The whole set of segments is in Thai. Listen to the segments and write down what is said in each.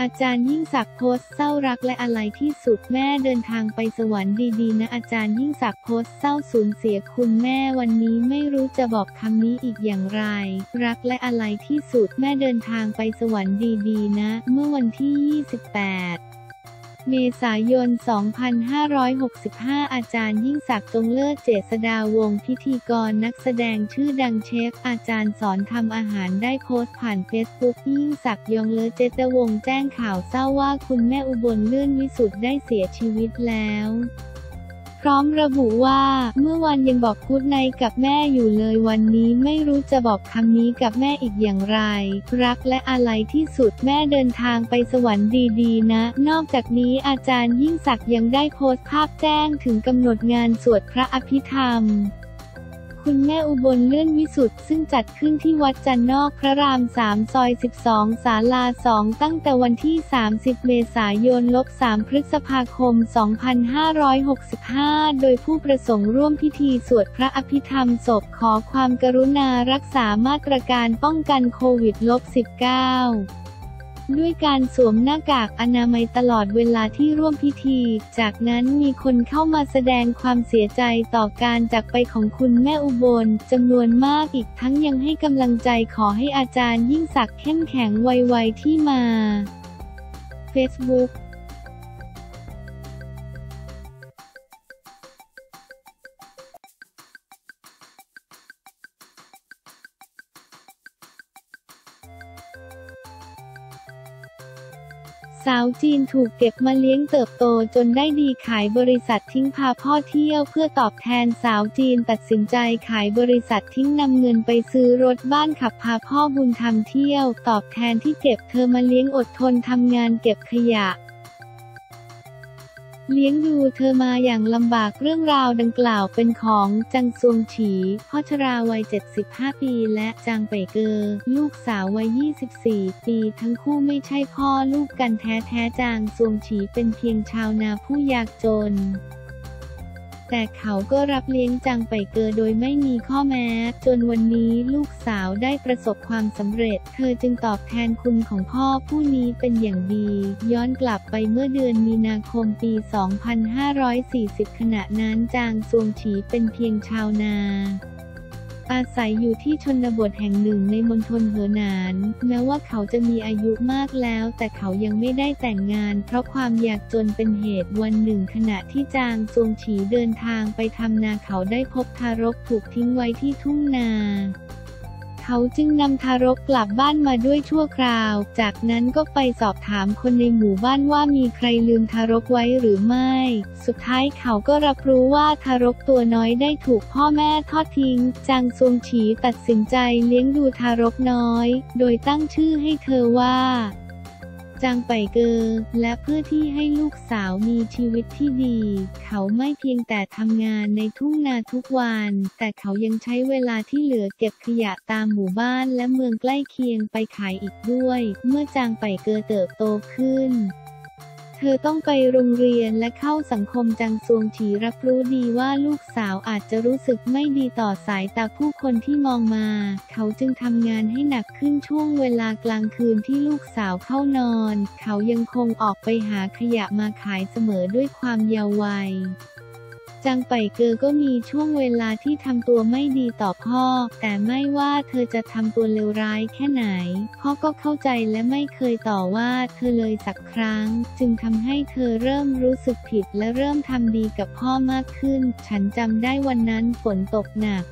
อาจารย์ยิ่งศักดิ์โพสเศร้ารักและอะไรที่สุดแม่เดินทางไปสวรรค์ดีๆนะอาจารย์ยิ่งศักดิ์โพสเศร้าสูญเสียคุณแม่วันนี้ไม่รู้จะบอกคำนี้อีกอย่างไร รักและอะไรที่สุดแม่เดินทางไปสวรรค์ดีๆนะ เมื่อวันที่ 28 เมษายน 2565 อาจารย์ยิ่งศักดิ์จงเลิศเจษดาวงพิธีกรนักแสดงชื่อดังเชฟ อาจารย์สอนทำอาหารได้โพสต์ผ่านเฟซบุ๊กยิ่งศักดิ์ยองเลิศเจตวงแจ้งข่าวเศร้าว่าคุณแม่อุบลเลื่อนวิสุทธ์ได้เสียชีวิตแล้ว พร้อมระบุว่า เมื่อวันยังบอกพูดในกับแม่อยู่เลยวันนี้ไม่รู้จะบอกคำนี้กับแม่อีกอย่างไร รักและอะไรที่สุดแม่เดินทางไปสวรรค์ดีๆ นะ นอกจากนี้อาจารย์ยิ่งศักดิ์ยังได้โพสต์ภาพแจ้งถึงกำหนดงานสวดพระอภิธรรม คุณแม่อุบลเลื่อนวิสุทธ์ซึ่งจัดขึ้นที่วัดจันนอกพระราม 3 ซอย 12 ศาลา 2 ตั้งแต่วันที่ 30 เมษายนลบ3พฤษภาคม 2565 โดยผู้ประสงค์ร่วมพิธีสวดพระอภิธรรมศพขอความกรุณารักษามาตรการป้องกันโควิด -19 ด้วยการสวมหน้ากากอนามัยตลอดเวลาที่ร่วมพิธี จากนั้นมีคนเข้ามาแสดงความเสียใจต่อการจากไปของคุณแม่อุบลจำนวนมากอีกทั้งยังให้กำลังใจขอให้อาจารย์ยิ่งศักดิ์เข้มแข็งไวๆที่มา Facebook สาวจีนถูกเก็บมาเลี้ยงเติบโตจนได้ดีขายบริษัททิ้งพาพ่อเที่ยวเพื่อตอบแทนสาวจีนตัดสินใจขายบริษัททิ้งนำเงินไปซื้อรถบ้านขับพาพ่อบุญธรรมเที่ยว ตอบแทนที่เก็บเธอมาเลี้ยงอดทนทำงานเก็บขยะ เลี้ยงดูเธอมาอย่างลำบากเรื่องราวดังกล่าวเป็นของจังซวงฉีพ่อชราวัย 75 ปี และจางไปเกอ ลูกสาววัย 24 ปี ทั้งคู่ไม่ใช่พ่อลูกกันแท้ๆจางซวงฉีเป็นเพียงชาวนาผู้ยากจน แต่เขาก็รับเลี้ยงจังไปเกอโดยไม่มีข้อแม้ จนวันนี้ลูกสาวได้ประสบความสำเร็จ เธอจึงตอบแทนคุณของพ่อผู้นี้เป็นอย่างดี ย้อนกลับไปเมื่อเดือนมีนาคมปี 2540 ขณะนั้นจางซวงฉีเป็นเพียงชาวนา อาศัยอยู่ที่ชนบทแห่งหนึ่งในมณฑลเหอหนาน แม้ว่าเขาจะมีอายุมากแล้ว แต่เขายังไม่ได้แต่งงาน เพราะความอยากจนเป็นเหตุวันหนึ่งขณะที่จางจวงฉีเดินทางไปทำนาเขาได้พบทารกถูกทิ้งไว้ที่ทุ่งนา เขาจึงนำทารกกลับบ้านมาด้วยชั่วคราว จากนั้นก็ไปสอบถามคนในหมู่บ้านว่ามีใครลืมทารกไว้หรือไม่ สุดท้ายเขาก็รับรู้ว่าทารกตัวน้อยได้ถูกพ่อแม่ทอดทิ้ง จางซวงฉีตัดสินใจเลี้ยงดูทารกน้อย โดยตั้งชื่อให้เธอว่า จางไปเกอและเพื่อที่ให้ลูกสาวมีชีวิตที่ดี เขาไม่เพียงแต่ทำงานในทุ่งนาทุกวัน แต่เขายังใช้เวลาที่เหลือเก็บขยะตามหมู่บ้านและเมืองใกล้เคียงไปขายอีกด้วย เมื่อจางไปเกอเติบโตขึ้น ธอต้องไปโรงเรียนและเข้าสังคมจังซวงฉีรับรู้ดีว่าลูกสาวอาจจะรู้สึกไม่ดีต่อสายตาผู้คนที่มองมา เขาจึงทำงานให้หนักขึ้นช่วงเวลากลางคืนที่ลูกสาวเข้านอน เขายังคงออกไปหาขยะมาขายเสมอด้วยความเยาว์วัย จังไปเกอก็มีช่วงเวลาที่ทำตัวไม่ดีต่อพ่อ แต่ไม่ว่าเธอจะทำตัวเลวร้ายแค่ไหน พ่อก็เข้าใจและไม่เคยต่อว่าเธอเลยสักครั้ง จึงทำให้เธอเริ่มรู้สึกผิดและเริ่มทำดีกับพ่อมากขึ้น ฉันจำได้วันนั้นฝนตกหนัก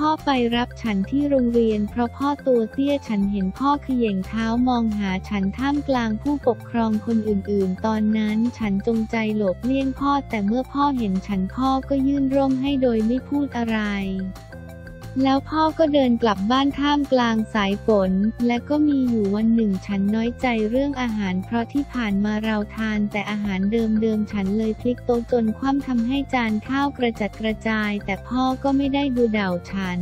พ่อไปรับฉันที่โรงเรียน เพราะพ่อตัวเตี้ยฉันเห็นพ่อเขย่งเท้ามองหาฉันท่ามกลางผู้ปกครองคนอื่นๆ ตอนนั้นฉันจงใจหลบเลี่ยงพ่อแต่เมื่อพ่อเห็นฉันพ่อก็ยื่นร่มให้โดยไม่พูดอะไร แล้วพ่อก็เดินกลับบ้านท่ามกลางสายฝน และก็มีอยู่วันหนึ่งฉันน้อยใจเรื่องอาหาร เพราะที่ผ่านมาเราทานแต่อาหารเดิมๆ ฉันเลยพลิกโต๊ะจนคว่ำทำให้จานข้าวกระจัดกระจาย แต่พ่อก็ไม่ได้ดูเด่าฉัน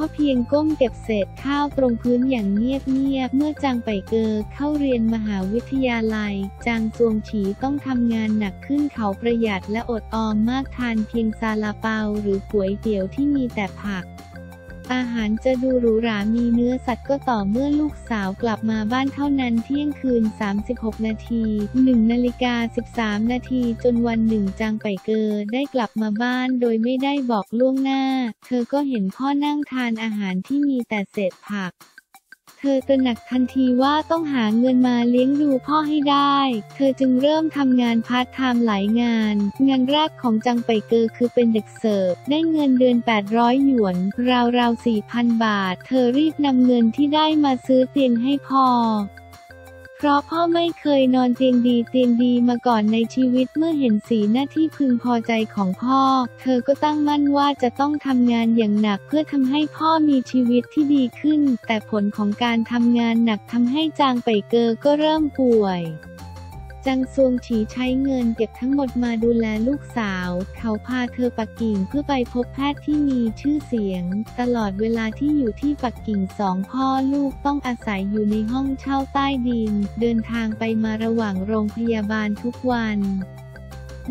พ่อเพียงก้มเก็บเศษข้าวตรงพื้นอย่างเงียบเงียบเมื่อจางไปเกอเข้าเรียนมหาวิทยาลัย จางจวงฉีต้องทำงานหนักขึ้นเขาประหยัดและอดออมมากทานเพียงซาลาเปาหรือก๋วยเตี๋ยวที่มีแต่ผัก อาหารจะดูหรูหรามีเนื้อสัตว์ก็ต่อเมื่อลูกสาวกลับมาบ้านเท่านั้นเที่ยงคืน 36 นาที 1 นาฬิกา 13 นาทีจนวันหนึ่งจางไปเกอได้กลับมาบ้านโดยไม่ได้บอกล่วงหน้า เธอก็เห็นพ่อนั่งทานอาหารที่มีแต่เศษผัก เธอตระหนักทันทีว่าต้องหาเงินมาเลี้ยงดูพ่อให้ได้ เธอจึงเริ่มทำงานพาร์ทไทม์หลายงาน งานแรกของจังไปเกอคือเป็นเด็กเสิร์ฟ ได้เงินเดือน 800 หยวน ราวๆ 4,000 บาท เธอรีบนำเงินที่ได้มาซื้อเตียงให้พ่อ เพราะพ่อไม่เคยนอนเตียงดีเตียงดีมาก่อนในชีวิตเมื่อเห็นสีหน้าที่พึงพอใจของพ่อ เธอก็ตั้งมั่นว่าจะต้องทำงานอย่างหนักเพื่อทำให้พ่อมีชีวิตที่ดีขึ้น แต่ผลของการทำงานหนักทำให้จางไปเกอก็เริ่มป่วย จังซวงฉีใช้เงินเก็บทั้งหมดมาดูแลลูกสาว เขาพาเธอปักกิ่งเพื่อไปพบแพทย์ที่มีชื่อเสียง ตลอดเวลาที่อยู่ที่ปักกิ่งสองพ่อลูกต้องอาศัยอยู่ในห้องเช่าใต้ดิน เดินทางไปมาระหว่างโรงพยาบาลทุกวัน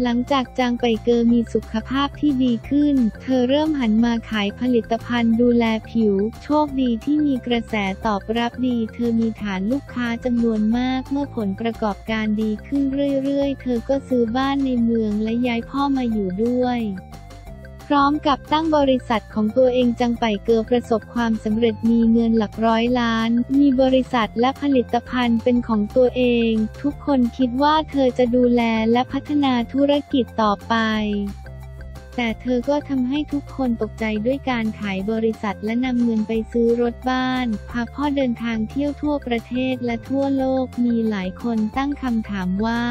หลังจากจางไปเกอมีสุขภาพที่ดีขึ้น เธอเริ่มหันมาขายผลิตภัณฑ์ดูแลผิว โชคดีที่มีกระแสตอบรับดี เธอมีฐานลูกค้าจำนวนมาก เมื่อผลประกอบการดีขึ้นเรื่อยๆ เธอก็ซื้อบ้านในเมืองและย้ายพ่อมาอยู่ด้วย พร้อมกับตั้งบริษัทของตัวเองจังไปเกอประสบความสำเร็จมีเงินหลักร้อยล้าน มีบริษัทและผลิตภัณฑ์เป็นของตัวเอง ทุกคนคิดว่าเธอจะดูแลและพัฒนาธุรกิจต่อไปแต่เธอก็ทำให้ทุกคนตกใจด้วยการขายบริษัทและนำเงินไปซื้อรถบ้าน พาพ่อเดินทางเที่ยวทั่วประเทศและทั่วโลกมีหลายคนตั้งคำถามว่า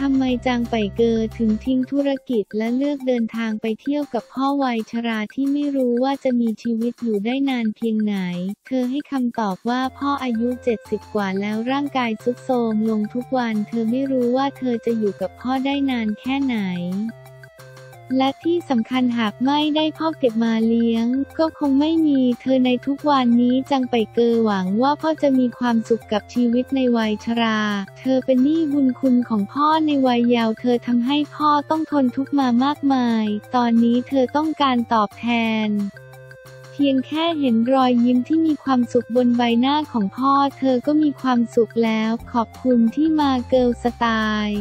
ทำไมจางไปเกอถึงทิ้งธุรกิจและเลือกเดินทางไปเที่ยวกับพ่อวัยชราที่ไม่รู้ว่าจะมีชีวิตอยู่ได้นานเพียงไหน เธอให้คำตอบว่าพ่ออายุ 70 กว่าแล้วร่างกายทรุดโทรมลงทุกวัน เธอไม่รู้ว่าเธอจะอยู่กับพ่อได้นานแค่ไหน และที่สำคัญหากไม่ได้พ่อเก็บมาเลี้ยง ก็คงไม่มีเธอในทุกวันนี้จังไปเกอหวังว่าพ่อจะมีความสุขกับชีวิตในวัยชรา เธอเป็นหนี้บุญคุณของพ่อในวัยยาว เธอทำให้พ่อต้องทนทุกข์มามากมาย ตอนนี้เธอต้องการตอบแทนเพียงแค่เห็นรอยยิ้มที่มีความสุขบนใบหน้าของพ่อเธอก็มีความสุขแล้ว ขอบคุณที่มาเกิลสไตล์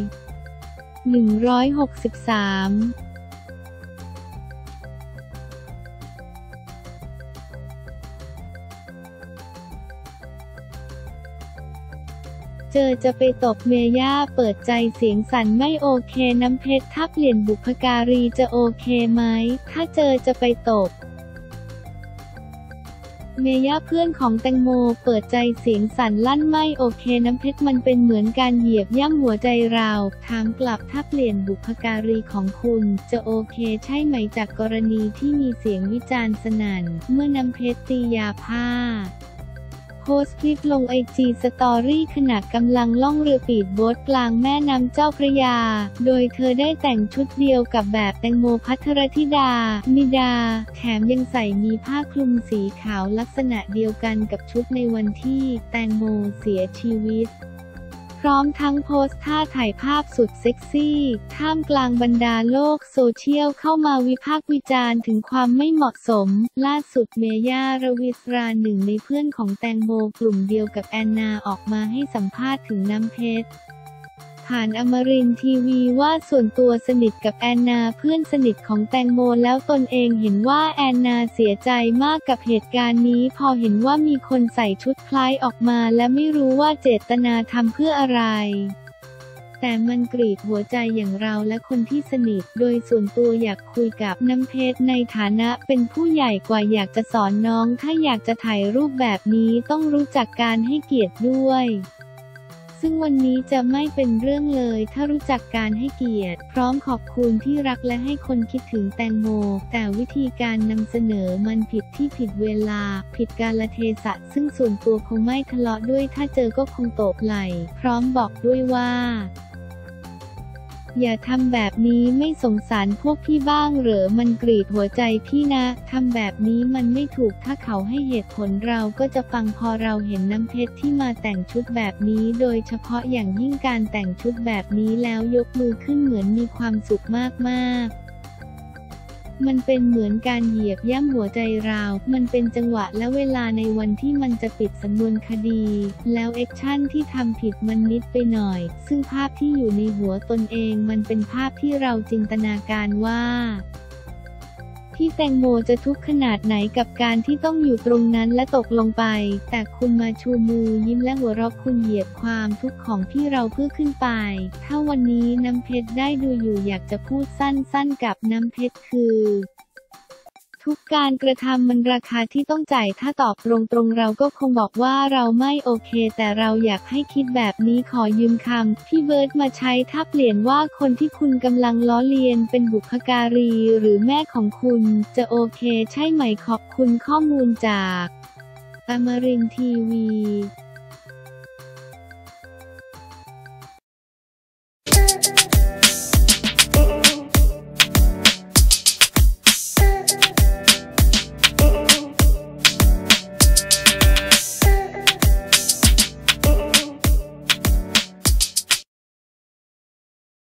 163 เจอจะไปตบเมย่าเปิดใจเสียงสั่นไม่โอเคน้ำเพชรถ้าเปลี่ยนบุพการีจะโอเคไหม ถ้าเจอจะไปตบเมย่าเพื่อนของแตงโมเปิดใจเสียงสั่นลั่นไม่โอเคน้ำเพชรมันเป็นเหมือนการเหยียบย่ำหัวใจเราถามกลับถ้าเปลี่ยนบุพการีของคุณ จะโอเคใช่ไหมจากกรณีที่มีเสียงวิจารณ์สนั่น เมื่อน้ำเพชรตียาผ้า โพสต์คลิปลงไอจีสตอรี่ขณะกำลังล่องเรือสปีดโบ๊ทกลางแม่น้ำเจ้าพระยา โดยเธอได้แต่งชุดเดียวกับแบบแตงโมภัทรธิดา นิดา แถมยังใส่มีผ้าคลุมสีขาวลักษณะเดียวกันกับชุดในวันที่แตงโมเสียชีวิต พร้อมทั้งโพสต์ท่าถ่ายภาพสุดเซ็กซี่ ท่ามกลางบรรดาโลกโซเชียลเข้ามาวิพากษ์วิจารณ์ถึงความไม่เหมาะสม ล่าสุดเมย่ารวิสราหนึ่งในเพื่อนของแตงโมกลุ่มเดียวกับแอนนาออกมาให้สัมภาษณ์ถึงน้ำเพชร ผ่านอมรินทีวีว่าส่วนตัวสนิทกับแอนนาเพื่อนสนิทของแตงโมแล้วตนเองเห็นว่าแอนนาเสียใจมากกับเหตุการณ์นี้ พอเห็นว่ามีคนใส่ชุดคล้ายออกมาและไม่รู้ว่าเจตนาทำเพื่ออะไรแต่มันกรีดหัวใจอย่างเราและคนที่สนิท โดยส่วนตัวอยากคุยกับน้ำเพชรในฐานะเป็นผู้ใหญ่กว่าอยากจะสอนน้อง ถ้าอยากจะถ่ายรูปแบบนี้ต้องรู้จักการให้เกียรติด้วย ซึ่งวันนี้จะไม่เป็นเรื่องเลย ถ้ารู้จักการให้เกียรติ พร้อมขอบคุณที่รักและให้คนคิดถึงแตงโม แต่วิธีการนำเสนอมันผิดที่ผิดเวลา ผิดกาลเทศะ ซึ่งส่วนตัวคงไม่ทะเลาะด้วยถ้าเจอก็คงตบไหล พร้อมบอกด้วยว่า อย่าทำแบบนี้ไม่สงสารพวกพี่บ้างเหรอมันกรีดหัวใจพี่นะทำแบบนี้มันไม่ถูกถ้าเขาให้เหตุผลเราก็จะฟังพอเราเห็นน้ำเพชรที่มาแต่งชุดแบบนี้โดยเฉพาะอย่างยิ่งการแต่งชุดแบบนี้แล้วยกมือขึ้นเหมือนมีความสุขมากๆ มันเป็นเหมือนการเหยียบย่ำหัวใจเรา มันเป็นจังหวะและเวลาในวันที่มันจะปิดสำนวนคดี แล้วแอคชั่นที่ทำผิดมันนิดไปหน่อย ซึ่งภาพที่อยู่ในหัวตนเองมันเป็นภาพที่เราจินตนาการว่า ที่แตงโมจะทุกข์ขนาดไหนกับการที่ต้องอยู่ตรงนั้นและตกลงไป แต่คุณมาชูมือยิ้มและหัวเราะคุณเหยียบความทุกข์ของพี่เราเพื่อขึ้นไป ถ้าวันนี้น้ำเพชรได้ดูอยู่อยากจะพูดสั้นๆกับน้ำเพชรคือ ทุกการกระทำมันราคาที่ต้องจ่ายถ้าตอบตรงๆเราก็คงบอกว่าเราไม่โอเค แต่เราอยากให้คิดแบบนี้ขอยืมคำพี่เบิร์ดมาใช้ถ้าเปลี่ยนว่าคนที่คุณกำลังล้อเลียนเป็นบุพการีหรือแม่ของคุณ จะโอเคใช่ไหมขอบคุณข้อมูลจากอมรินทีวี